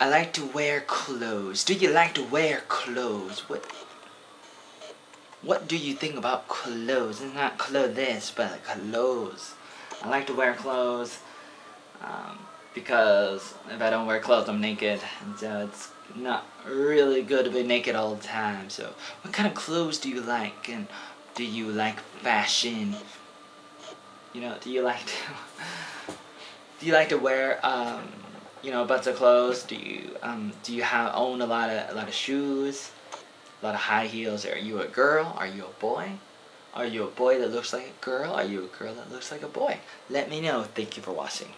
I like to wear clothes. Do you like to wear clothes? What What do you think about clothes? It's not clothes, but clothes. I like to wear clothes um, because if I don't wear clothes, I'm naked, and so it's not really good to be naked all the time. So, what kind of clothes do you like, and do you like fashion? You know, do you like to do you like to wear um, you know, bunch of clothes? Do you um, do you have own a lot of a lot of shoes, a lot of high heels? Are you a girl? Are you a boy? Are you a boy that looks like a girl? Are you a girl that looks like a boy? Let me know. Thank you for watching.